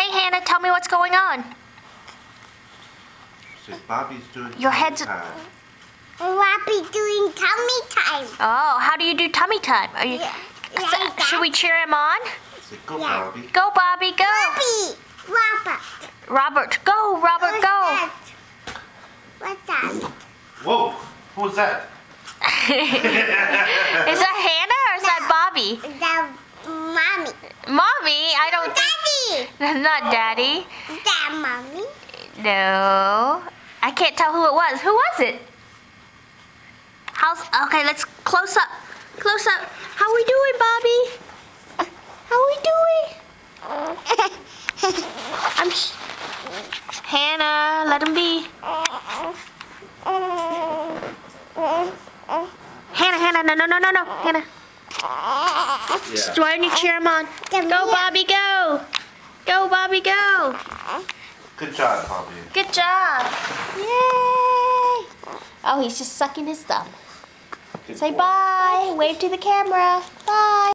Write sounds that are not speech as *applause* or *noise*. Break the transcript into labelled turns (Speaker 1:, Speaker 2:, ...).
Speaker 1: Hey, Hannah, tell me what's going on.
Speaker 2: So Bobby's doing
Speaker 1: Your
Speaker 2: tummy
Speaker 1: head's-
Speaker 2: time.
Speaker 3: Bobby doing tummy time.
Speaker 1: Oh, how do you do tummy time? Are you,
Speaker 3: Yeah.
Speaker 1: So-
Speaker 3: Like that.
Speaker 1: should we cheer him on?
Speaker 2: Say, go
Speaker 3: Yeah.
Speaker 2: Bobby.
Speaker 1: Go, Bobby, go.
Speaker 3: Bobby, Robert.
Speaker 1: Robert, go, Robert,
Speaker 3: What's
Speaker 1: go.
Speaker 3: that? What's that?
Speaker 2: Whoa, who's that? *laughs*
Speaker 1: Is that Hannah or is that Bobby?
Speaker 3: The mommy.
Speaker 1: I don't.
Speaker 3: Daddy.
Speaker 1: That's *laughs* not Daddy.
Speaker 3: Is That mommy.
Speaker 1: No. I can't tell who it was. Who was it? How's okay, let's close up. Close up. How we doing, Bobby? How we doing? *laughs* I'm sh- Hannah, let him be. Hannah, Hannah, no, no, no, no, no. Hannah,
Speaker 2: Yeah.
Speaker 1: why don't you cheer him on? Go. Bobby, go. Go, Bobby, go.
Speaker 2: Good job, Bobby.
Speaker 1: Good job. Yay. Oh, he's just sucking his thumb.
Speaker 2: Good
Speaker 1: Say
Speaker 2: boy.
Speaker 1: bye. Wave to the camera. Bye.